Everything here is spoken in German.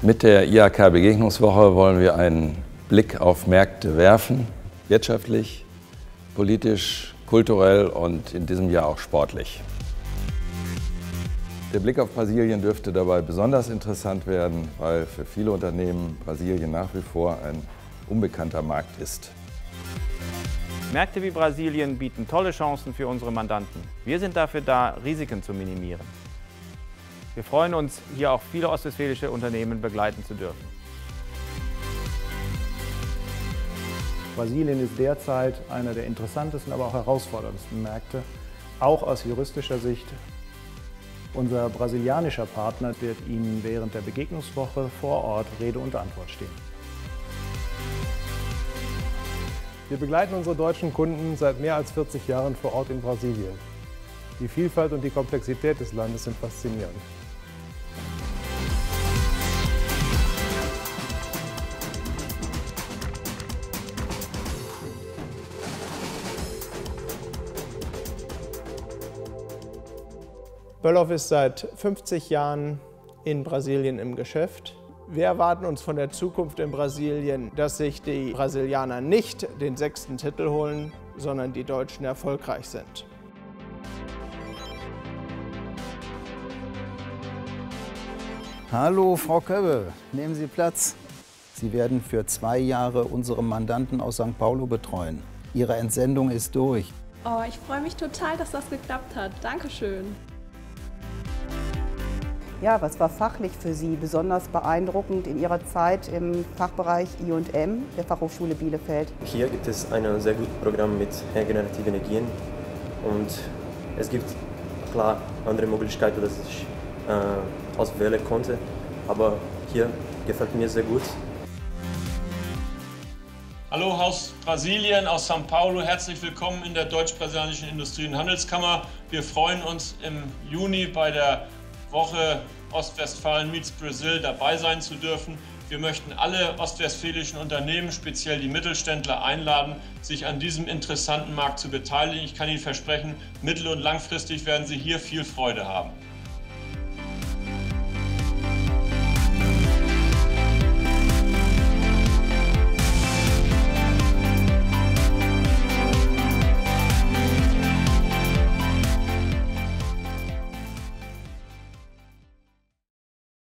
Mit der IHK-Begegnungswoche wollen wir einen Blick auf Märkte werfen, wirtschaftlich, politisch, kulturell und in diesem Jahr auch sportlich. Der Blick auf Brasilien dürfte dabei besonders interessant werden, weil für viele Unternehmen Brasilien nach wie vor ein unbekannter Markt ist. Märkte wie Brasilien bieten tolle Chancen für unsere Mandanten. Wir sind dafür da, Risiken zu minimieren. Wir freuen uns, hier auch viele ostwestfälische Unternehmen begleiten zu dürfen. Brasilien ist derzeit einer der interessantesten, aber auch herausforderndsten Märkte, auch aus juristischer Sicht. Unser brasilianischer Partner wird Ihnen während der Begegnungswoche vor Ort Rede und Antwort stehen. Wir begleiten unsere deutschen Kunden seit mehr als 40 Jahren vor Ort in Brasilien. Die Vielfalt und die Komplexität des Landes sind faszinierend. Böllhoff ist seit 50 Jahren in Brasilien im Geschäft. Wir erwarten uns von der Zukunft in Brasilien, dass sich die Brasilianer nicht den sechsten Titel holen, sondern die Deutschen erfolgreich sind. Hallo, Frau Köbbe, nehmen Sie Platz. Sie werden für zwei Jahre unsere Mandanten aus St. Paulo betreuen. Ihre Entsendung ist durch. Oh, ich freue mich total, dass das geklappt hat. Dankeschön. Ja, was war fachlich für Sie besonders beeindruckend in Ihrer Zeit im Fachbereich I&M der Fachhochschule Bielefeld? Hier gibt es ein sehr gutes Programm mit regenerativen Energien und es gibt klar andere Möglichkeiten, dass ich äh, auswählen konnte, aber hier gefällt mir sehr gut. Hallo aus Brasilien, aus São Paulo. Herzlich willkommen in der Deutsch-Brasilianischen Industrie- und Handelskammer. Wir freuen uns im Juni bei der Woche Ostwestfalen meets Brazil dabei sein zu dürfen. Wir möchten alle ostwestfälischen Unternehmen, speziell die Mittelständler, einladen, sich an diesem interessanten Markt zu beteiligen. Ich kann Ihnen versprechen, mittel- und langfristig werden Sie hier viel Freude haben.